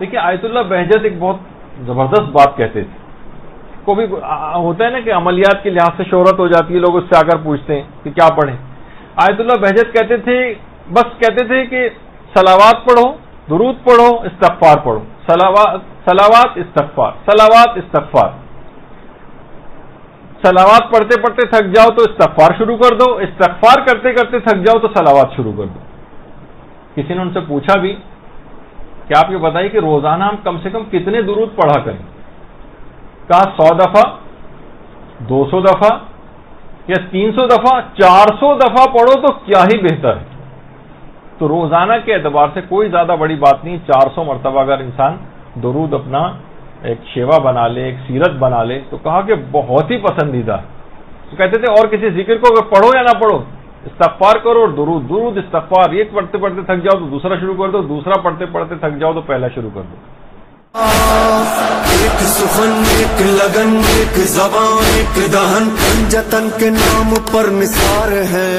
देखिए आयतुल्ला बहजत एक बहुत ज़बरदस्त बात कहते थे को भी होता है ना कि अमलियात के लिहाज से शोहरत हो जाती है, लोग उससे आकर पूछते हैं कि क्या पढ़े। आयतुल्ला बहजत कहते थे, बस कहते थे कि सलावात पढ़ो, दुरूद पढ़ो इस्तफार पढ़ो। सलावात सलावात इस्तफार सलावात इस्तफार सलावात पढ़ते पढ़ते थक जाओ तो इस्तफार शुरू कर दो। इस्तफार करते करते थक जाओ तो सलावात शुरू कर दो। किसी ने उनसे पूछा भी कि आप ये बताइए कि रोज़ाना हम कम से कम कितने दुरूद पढ़ा करें? कहा, सौ दफ़ा, दो सौ दफ़ा, या तीन सौ दफ़ा, चार सौ दफ़ा पढ़ो तो क्या ही बेहतर है। तो रोज़ाना के एतबार से कोई ज़्यादा बड़ी बात नहीं, चार सौ मरतबा अगर इंसान दरूद अपना एक शेवा बना ले, एक सीरत बना ले तो कहा कि बहुत ही पसंदीदा तो कहते थे, और किसी ज़िक्र को अगर पढ़ो या ना पढ़ो इस्तफार करो और दुरूद दुरूद इस्तफार एक पढ़ते पढ़ते थक जाओ तो दूसरा शुरू कर दो, दूसरा पढ़ते पढ़ते थक जाओ तो पहला शुरू कर दो। एक सुखन एक लगन, एक जबान, एक दहन जतन के नाम पर निसार है।